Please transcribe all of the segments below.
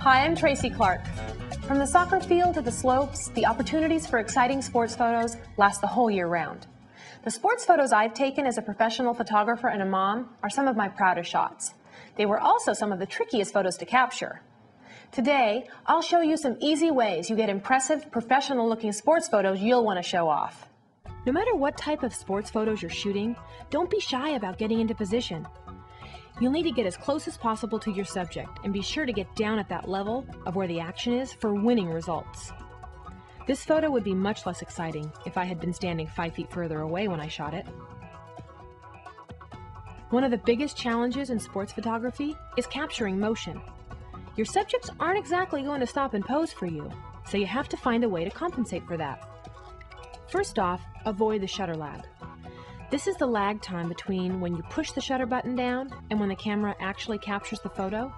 Hi, I'm Tracey Clark. From the soccer field to the slopes, the opportunities for exciting sports photos last the whole year round. The sports photos I've taken as a professional photographer and a mom are some of my proudest shots. They were also some of the trickiest photos to capture. Today, I'll show you some easy ways you get impressive, professional looking sports photos you'll want to show off. No matter what type of sports photos you're shooting, don't be shy about getting into position. You'll need to get as close as possible to your subject and be sure to get down at that level of where the action is for winning results. This photo would be much less exciting if I had been standing five feet further away when I shot it. One of the biggest challenges in sports photography is capturing motion. Your subjects aren't exactly going to stop and pose for you, so you have to find a way to compensate for that. First off, avoid the shutter lag. This is the lag time between when you push the shutter button down and when the camera actually captures the photo.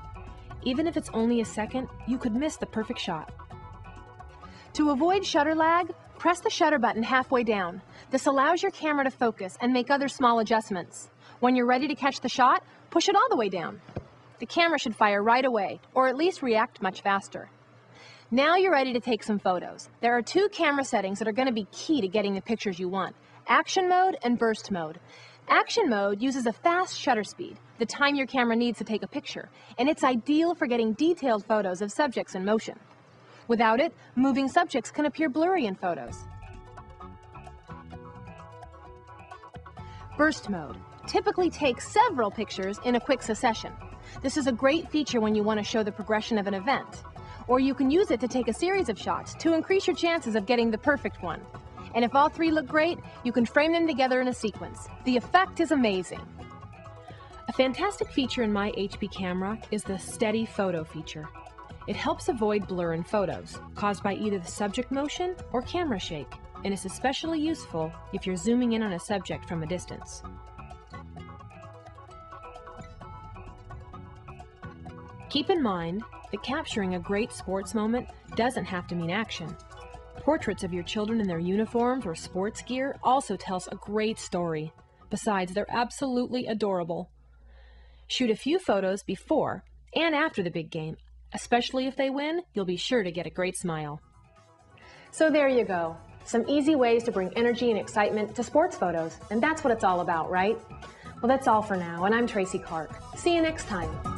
Even if it's only a second, you could miss the perfect shot. To avoid shutter lag, press the shutter button halfway down. This allows your camera to focus and make other small adjustments. When you're ready to catch the shot, push it all the way down. The camera should fire right away, or at least react much faster. Now you're ready to take some photos. There are two camera settings that are going to be key to getting the pictures you want. Action mode and burst mode. Action mode uses a fast shutter speed, the time your camera needs to take a picture, and it's ideal for getting detailed photos of subjects in motion. Without it, moving subjects can appear blurry in photos. Burst mode typically takes several pictures in a quick succession. This is a great feature when you want to show the progression of an event. Or you can use it to take a series of shots to increase your chances of getting the perfect one. And if all three look great, you can frame them together in a sequence. The effect is amazing. A fantastic feature in my HP camera is the steady photo feature. It helps avoid blur in photos, caused by either the subject motion or camera shake, and is especially useful if you're zooming in on a subject from a distance. Keep in mind that capturing a great sports moment doesn't have to mean action. Portraits of your children in their uniforms or sports gear also tells a great story. Besides, they're absolutely adorable. Shoot a few photos before and after the big game. Especially if they win, you'll be sure to get a great smile. So there you go. Some easy ways to bring energy and excitement to sports photos. And that's what it's all about, right? Well, that's all for now, and I'm Tracey Clark. See you next time.